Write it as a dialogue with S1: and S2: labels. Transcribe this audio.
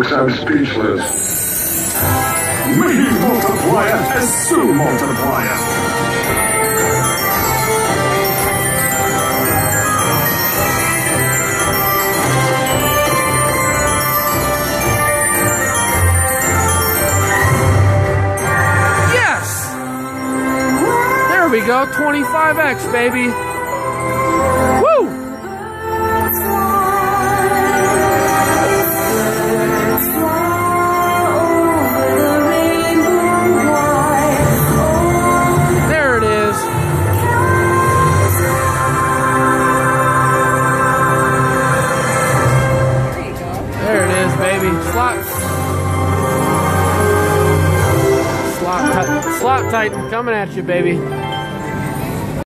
S1: I'm speechless. Me multiplier as soon multiplier.
S2: Yes! There we go, 25x, baby. Slot. Slot, slot tighten coming at you, baby.